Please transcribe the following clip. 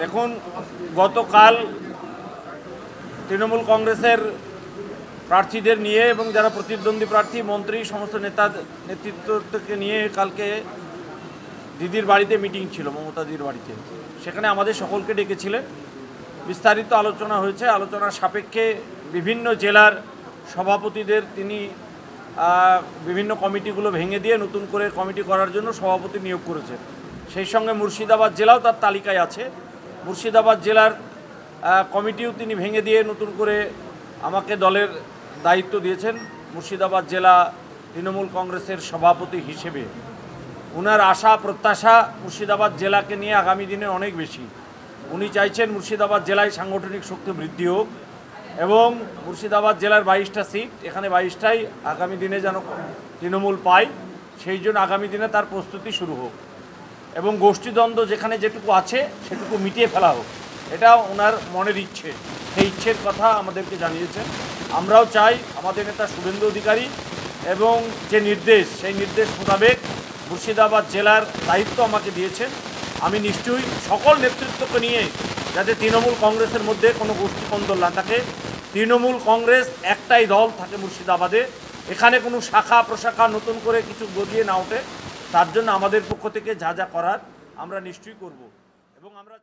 দেখুন, গতকাল তৃণমূল কংগ্রেসের প্রার্থীদের নিয়ে এবং যারা প্রতিদ্বন্দ্বী প্রার্থী, মন্ত্রী, সমস্ত নেতা নেতৃত্বকে নিয়ে কালকে দিদির বাড়িতে মিটিং ছিল, মমতা দিদির বাড়িতে। সেখানে আমাদের সকলকে ডেকেছিলেন। বিস্তারিত আলোচনা হয়েছে। আলোচনার সাপেক্ষে বিভিন্ন জেলার সভাপতিদের তিনি বিভিন্ন কমিটিগুলো ভেঙে দিয়ে নতুন করে কমিটি করার জন্য সভাপতি নিয়োগ করেছেন। সেই সঙ্গে মুর্শিদাবাদ জেলাও তার তালিকায় আছে। মুর্শিদাবাদ জেলার কমিটিও তিনি ভেঙে দিয়ে নতুন করে আমাকে দলের দায়িত্ব দিয়েছেন। মুর্শিদাবাদ জেলা তৃণমূল কংগ্রেসের সভাপতি হিসেবে। ওনার আশা, প্রত্যাশা মুর্শিদাবাদ জেলাকে নিয়ে আগামী দিনে অনেক বেশি। উনি চাইছেন মুর্শিদাবাদ জেলায় সাংগঠনিক শক্তি বৃদ্ধি হোক এবং মুর্শিদাবাদ জেলার বাইশটা সিট, এখানে বাইশটাই আগামী দিনে যেন তৃণমূল পায়, সেই জন্য আগামী দিনে তার প্রস্তুতি শুরু হোক। এবং গোষ্ঠীদ্বন্দ্ব যেখানে যেটুকু আছে, সেটুকু মিটিয়ে ফেলা হোক। এটা ওনার মনের ইচ্ছে। সেই ইচ্ছের কথা আমাদেরকে জানিয়েছেন। আমরাও চাই আমাদের নেতা শুভেন্দু অধিকারী এবং যে নির্দেশ, সেই নির্দেশ মোতাবেক মুর্শিদাবাদ জেলার দায়িত্ব আমাকে দিয়েছেন। আমি নিশ্চয়ই সকল নেতৃত্বকে নিয়ে যাতে তৃণমূল কংগ্রেসের মধ্যে কোনো গোষ্ঠী কন্দল না থাকে। তৃণমূল কংগ্রেস একটাই দল থাকে মুর্শিদাবাদে। এখানে কোনো শাখা প্রশাখা নতুন করে কিছু গজিয়ে না ওঠে। তার জন্য আমাদের পক্ষ থেকে যা যা করার আমরা নিশ্চয়ই করব। এবং আমরা